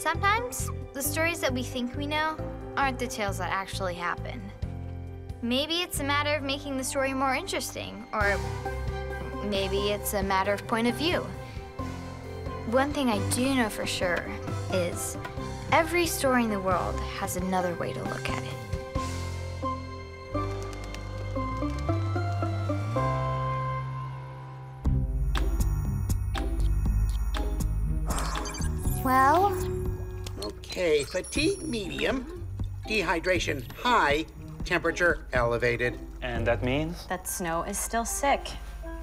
Sometimes the stories that we think we know aren't the tales that actually happen. Maybe it's a matter of making the story more interesting, or maybe it's a matter of point of view. One thing I do know for sure is every story in the world has another way to look at it. Fatigue medium, dehydration high, temperature elevated. And that means? That Snow is still sick.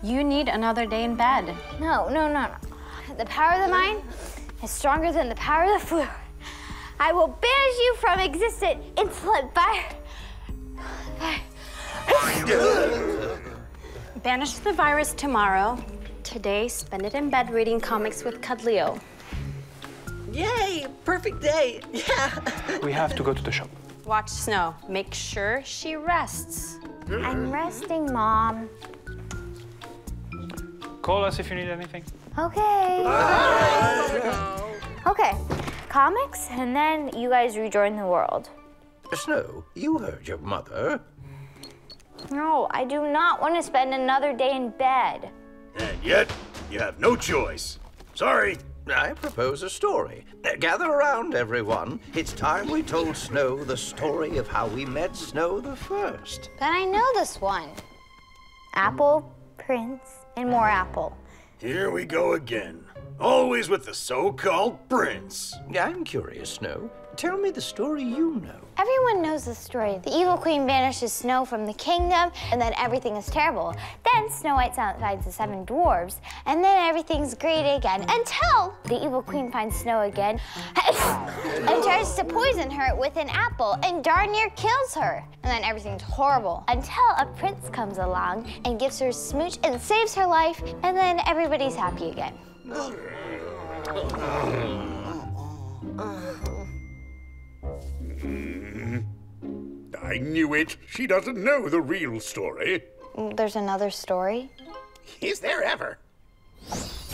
You need another day in bed. no, no, no, no. The power of the mind is stronger than the power of the flu. I will banish you from existence insolent by. Banish the virus tomorrow. Today, spend it in bed reading comics with Cuddleo. Yay! Perfect day. Yeah. We have to go to the shop. Watch Snow. Make sure she rests. I'm resting, Mom. Call us if you need anything. Okay. Okay, comics, and then you guys rejoin the world. Snow, you heard your mother. No, I do not want to spend another day in bed. And yet, you have no choice. Sorry. I propose a story. Gather around, everyone. It's time we told Snow the story of how we met Snow the First. But I know this one. Apple, Prince, and more apple. Here we go again. Always with the so-called prince. I'm curious, Snow. Tell me the story you know. Everyone knows the story. The evil queen banishes Snow from the kingdom, and then everything is terrible. Then Snow White finds the seven dwarves, and then everything's great again until the evil queen finds Snow again and tries to poison her with an apple and darn near kills her. And then everything's horrible until a prince comes along and gives her a smooch and saves her life, and then everybody's happy again. I knew it. She doesn't know the real story. There's another story. Is there ever?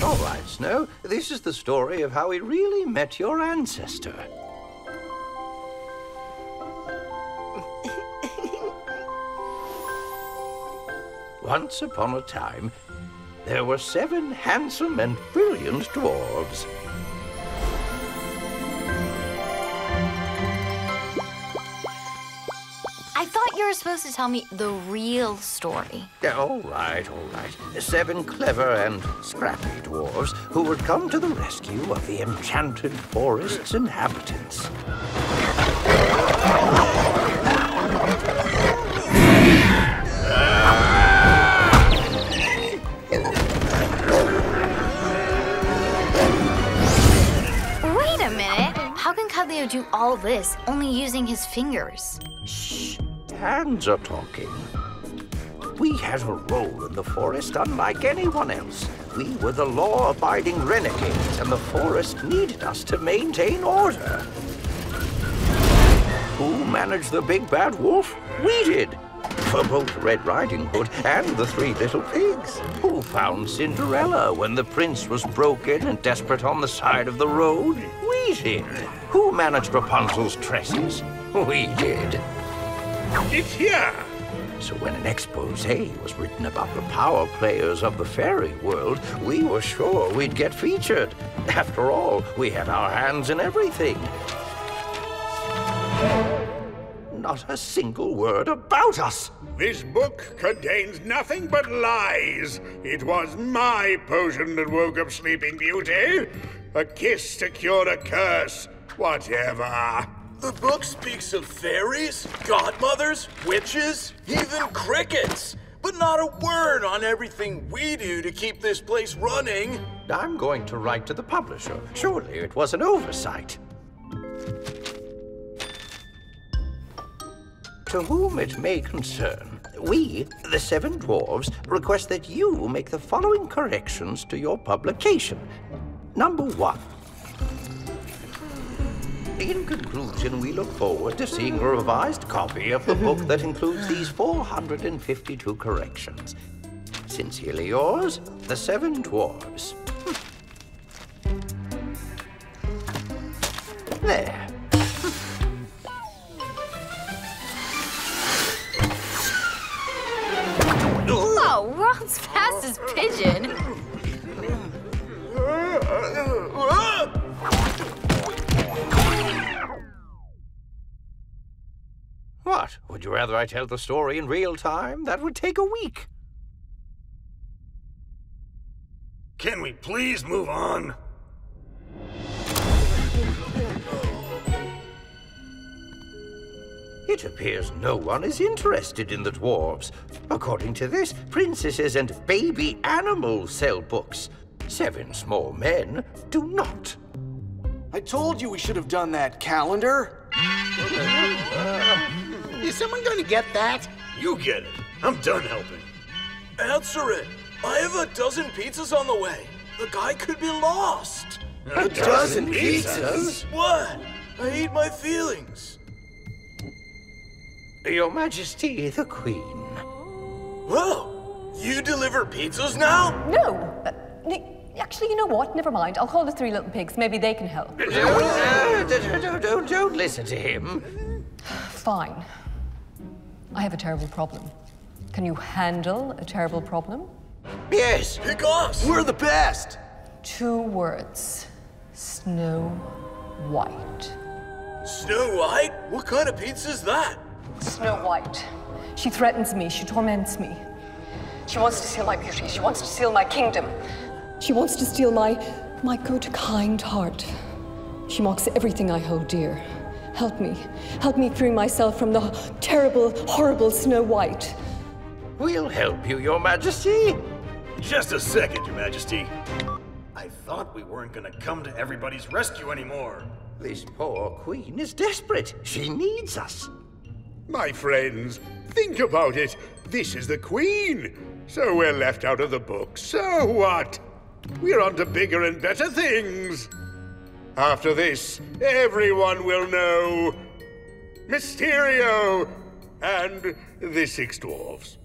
All right, Snow. This is the story of how we really met your ancestor. Once upon a time, there were seven handsome and brilliant dwarves. You were supposed to tell me the real story. Yeah, All right, all right. Seven clever and scrappy dwarves who would come to the rescue of the enchanted forest's inhabitants. Wait a minute. How can Cuddleo do all this only using his fingers? Hands are talking. We had a role in the forest unlike anyone else. We were the law-abiding renegades, and the forest needed us to maintain order. Who managed the big bad wolf? We did. For both Red Riding Hood and the Three Little Pigs. Who found Cinderella when the prince was broken and desperate on the side of the road? We did. Who managed Rapunzel's tresses? We did. It's here. So when an expose was written about the power players of the fairy world, we were sure we'd get featured. After all, we had our hands in everything. Not a single word about us. This book contains nothing but lies. It was my potion that woke up Sleeping Beauty. A kiss to cure a curse. Whatever. The book speaks of fairies, godmothers, witches, even crickets, but not a word on everything we do to keep this place running. I'm going to write to the publisher. Surely it was an oversight. To whom it may concern, we, the Seven Dwarves, request that you make the following corrections to your publication. Number one. In conclusion, we look forward to seeing a revised copy of the book that includes these 452 corrections. Sincerely yours, the Seven Dwarves. Hmm. There. Hmm. Oh, world's fastest pigeon. Hmm. Would you rather I tell the story in real time? That would take a week. Can we please move on? It appears no one is interested in the dwarves. According to this, princesses and baby animals sell books. Seven small men do not. I told you we should have done that calendar. Is someone going to get that? You get it. I'm done helping. Answer it. I have a dozen pizzas on the way. The guy could be lost. A dozen pizzas? What? I eat my feelings. Your Majesty, the Queen. Whoa! You deliver pizzas now? No. Uh, actually, you know what? Never mind. I'll call the three little pigs. Maybe they can help. Uh, don't, don't, don't, don't listen to him. Fine. I have a terrible problem. Can you handle a terrible problem? Yes. Pick us! We're the best. Two words Snow White. Snow White? What kind of pizza's that? Snow White. She threatens me. She torments me. She wants to steal my beauty. She wants to steal my kingdom. She wants to steal my, my good, kind heart. She mocks everything I hold dear. Help me. Help me free myself from the terrible, horrible Snow White. We'll help you, Your Majesty. Just a second, Your Majesty. I thought we weren't gonna come to everybody's rescue anymore. This poor queen is desperate. She needs us. My friends, think about it. This is the Queen. So we're left out of the book. So what? We're on to bigger and better things. After this, everyone will know Mysterio and the Six Dwarfs.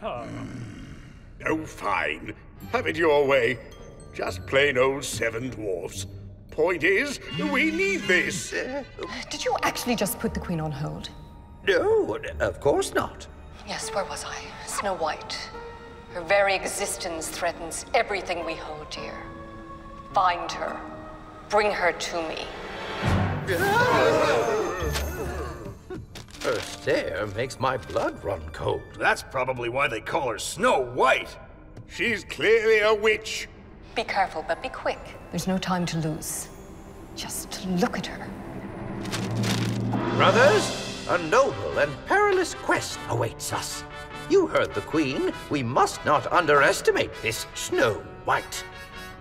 Hmm. Oh, fine. Have it your way. Just plain old Seven Dwarfs. Point is, we need this. Did you actually just put the Queen on hold? No, of course not. Yes, where was I? Snow White. Her very existence threatens everything we hold dear. Find her. Bring her to me. Her stare makes my blood run cold. That's probably why they call her Snow White. She's clearly a witch. Be careful, but be quick. There's no time to lose. Just look at her. Brothers, a noble and perilous quest awaits us. You heard the Queen. We must not underestimate this Snow White.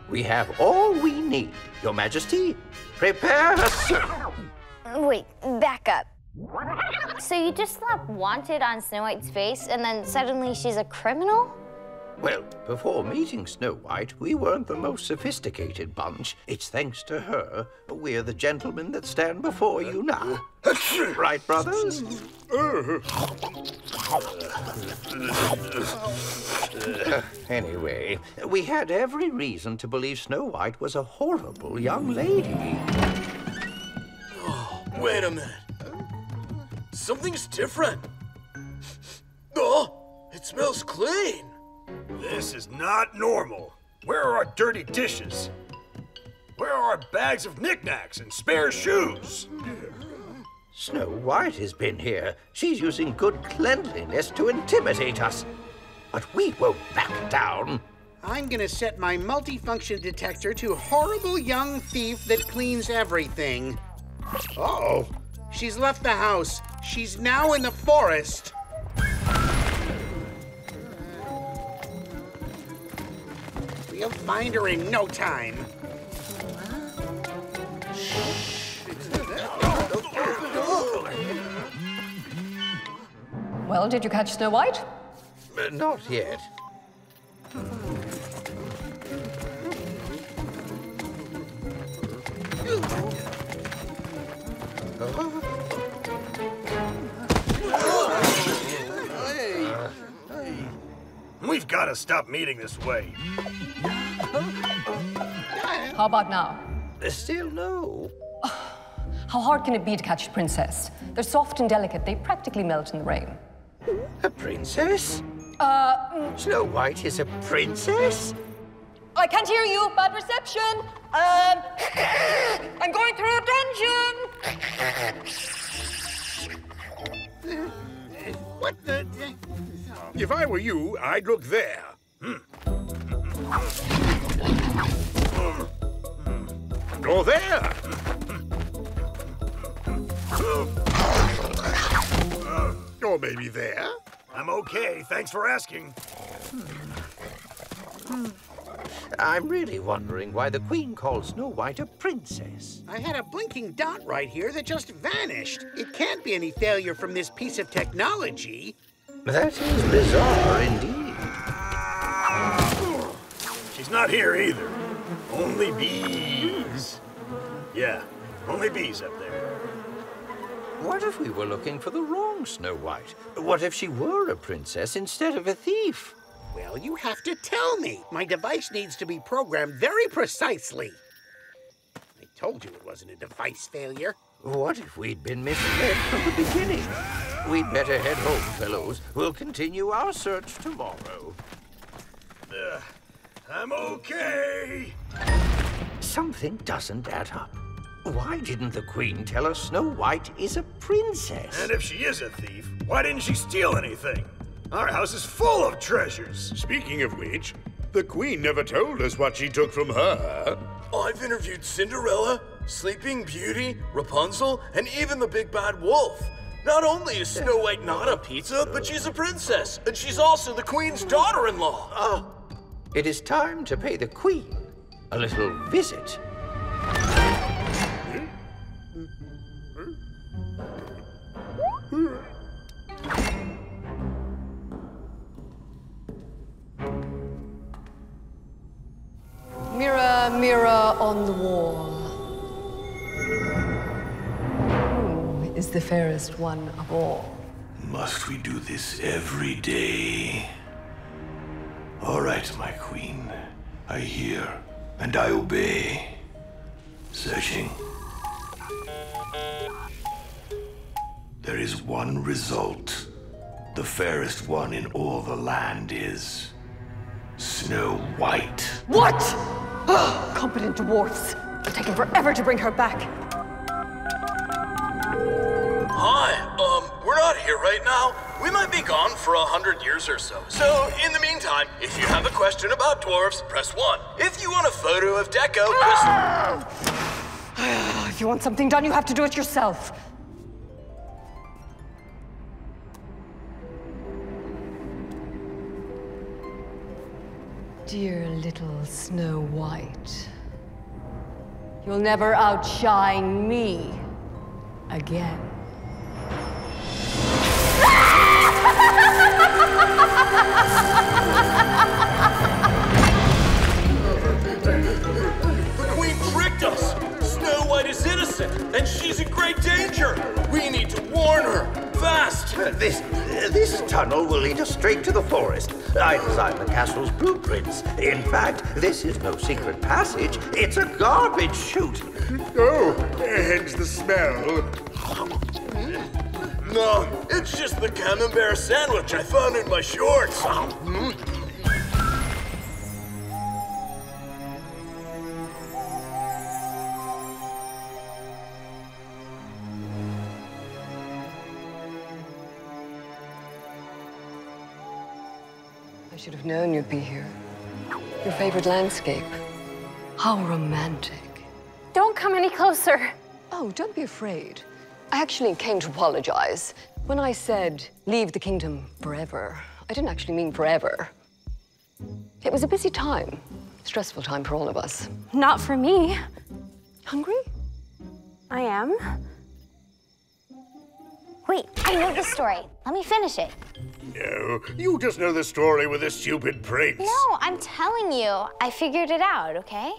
We have all we need, Your Majesty. Prepare a Wait, back up. So you just slapped wanted on Snow White's face and then suddenly she's a criminal? Well, before meeting Snow White, we weren't the most sophisticated bunch. It's thanks to her we're the gentlemen that stand before you now. right, brothers? Anyway, we had every reason to believe Snow White was a horrible young lady. Oh, wait a minute. Something's different. Oh, it smells clean. This is not normal. Where are our dirty dishes? Where are our bags of knickknacks and spare shoes? Snow White has been here. She's using good cleanliness to intimidate us. But we won't back down. I'm gonna set my multifunction detector to horrible young thief that cleans everything. Oh, she's left the house. She's now in the forest. We'll find her in no time. Well, did you catch Snow White? Uh, not yet. We've got to stop meeting this way. How about now? Still no. How hard can it be to catch a princess? They're soft and delicate. They practically melt in the rain. A princess? Uh, Snow White is a princess? I can't hear you. Bad reception. Um, I'm going through a dungeon. What the? If I were you, I'd look there. Hmm. Or there. Or maybe there. I'm okay. Thanks for asking. Hmm. I'm really wondering why the Queen calls Snow White a princess. I had a blinking dot right here that just vanished. It can't be any failure from this piece of technology. That is bizarre indeed. She's not here either. Only bees. Yeah, only bees up there. What if we were looking for the wrong Snow White? What if she were a princess instead of a thief? Well, you have to tell me. My device needs to be programmed very precisely. I told you it wasn't a device failure. What if we'd been misled from the beginning? We'd better head home, fellows. We'll continue our search tomorrow. Uh, I'm okay. Something doesn't add up. Why didn't the Queen tell us Snow White is a princess? And if she is a thief, why didn't she steal anything? Our house is full of treasures. Speaking of which, the Queen never told us what she took from her. I've interviewed Cinderella, Sleeping Beauty, Rapunzel, and even the Big Bad Wolf. Not only is Snow White not a pizza, but she's a princess, and she's also the Queen's daughter-in-law. Oh, it is time to pay the Queen a little visit. Mirror, mirror on the wall. Who is the fairest one of all? Must we do this every day? All right, my queen. I hear and I obey. Searching. There is one result. The fairest one in all the land is Snow White. What? Competent dwarfs. It'll take them forever to bring her back. Here right now. We might be gone for a hundred years or so. So, in the meantime, if you have a question about dwarves, press one. If you want a photo of Deco, press... Ah! if you want something done, you have to do it yourself. Dear little Snow White, you'll never outshine me again. The Queen tricked us! Snow White is innocent, and she's in great danger! We need to warn her! Fast! This, this tunnel will lead us straight to the forest. I designed the castle's blueprints. In fact, this is no secret passage. It's a garbage chute. Oh, hence the smell. No, it's just the camembert sandwich I found in my shorts. I should have known you'd be here. Your favorite landscape. How romantic. Don't come any closer. Oh, don't be afraid. I actually came to apologize. When I said leave the kingdom forever, I didn't actually mean forever. It was a busy time, stressful time for all of us. Not for me. Hungry? I am. Wait, I know the story. Let me finish it. No, you just know the story with a stupid prince. No, I'm telling you. I figured it out, okay?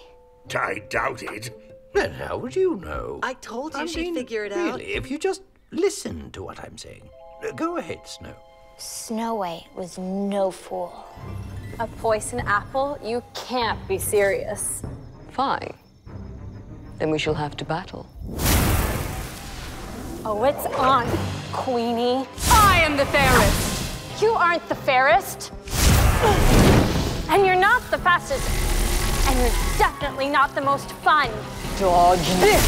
I doubt it. Then how would you know? I told you I she'd mean, figure it really, out. if you just listen to what I'm saying. Uh, Go ahead, Snow. Snow White was no fool. A poison apple? You can't be serious. Fine. then we shall have to battle. Oh, it's on, Queenie. I am the fairest. You aren't the fairest. And you're not the fastest. And you're definitely not the most fun. Dodge this!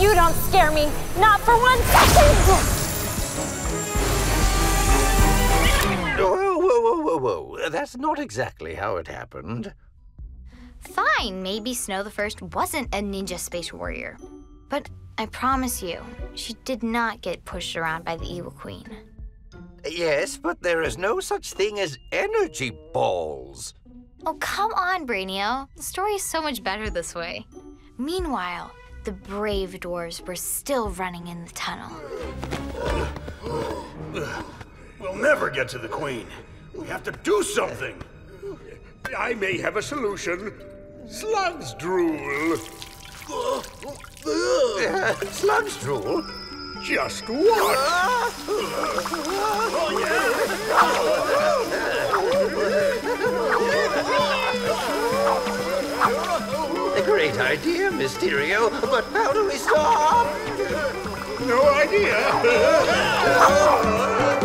You don't scare me, not for one second. Whoa, whoa, whoa, whoa, whoa. That's not exactly how it happened. Fine, maybe Snow the First wasn't a ninja space warrior. But I promise you, she did not get pushed around by the Evil Queen. Yes, but there is no such thing as energy balls. Oh, come on, Brainio. The story is so much better this way. Meanwhile, the brave dwarves were still running in the tunnel. We'll never get to the Queen. We have to do something. I may have a solution. Slug's drool. Slug's drool? Just what? A great idea, Mysterio, but how do we stop? No idea.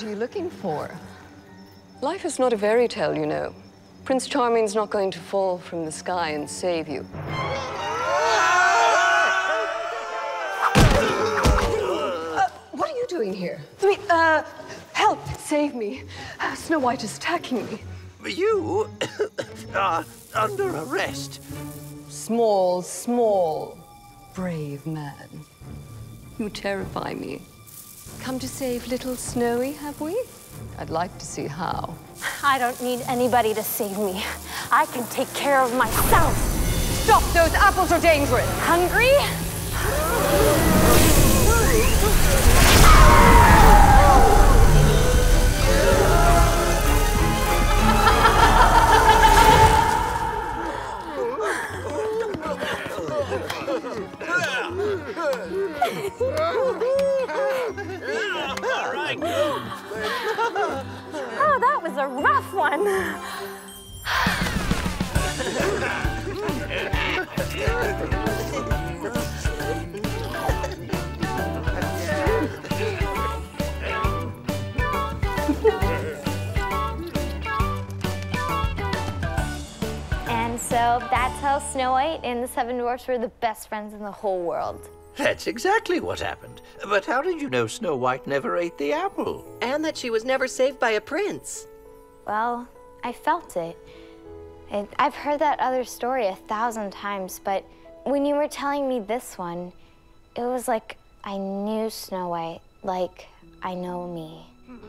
What are you looking for? Life is not a fairy tale, you know. Prince Charming's not going to fall from the sky and save you. Uh, what are you doing here? I mean, uh, help! Save me! Uh, Snow White is attacking me. You are under arrest. Small, small, brave man. You terrify me. Come to save little Snowy, have we? I'd like to see how. I don't need anybody to save me. I can take care of myself. Stop! Those apples are dangerous! Hungry? Oh, that was a rough one. So that's how Snow White and the Seven Dwarfs were the best friends in the whole world. That's exactly what happened. But how did you know Snow White never ate the apple? And that she was never saved by a prince. Well, I felt it. And I've heard that other story a thousand times, but when you were telling me this one, it was like I knew Snow White, like I know me.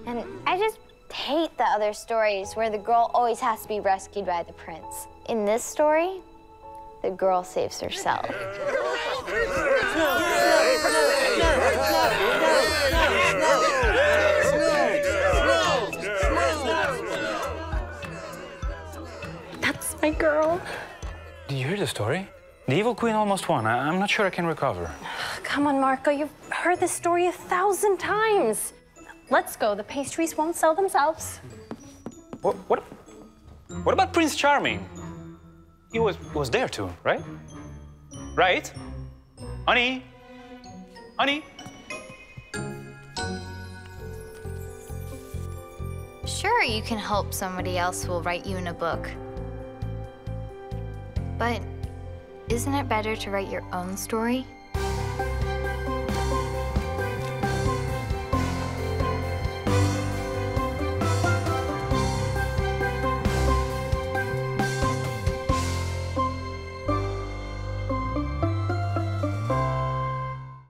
And I just hate the other stories where the girl always has to be rescued by the prince. In this story, the girl saves herself. That's my girl. Did you hear the story? The Evil Queen almost won. I- I'm not sure I can recover. Come on, Marco. You've heard this story a thousand times. Let's go. The pastries won't sell themselves. What? What, what about Prince Charming? He was was there too, right? Right? Honey? Honey? Sure, you can help somebody else will write you in a book. But isn't it better to write your own story?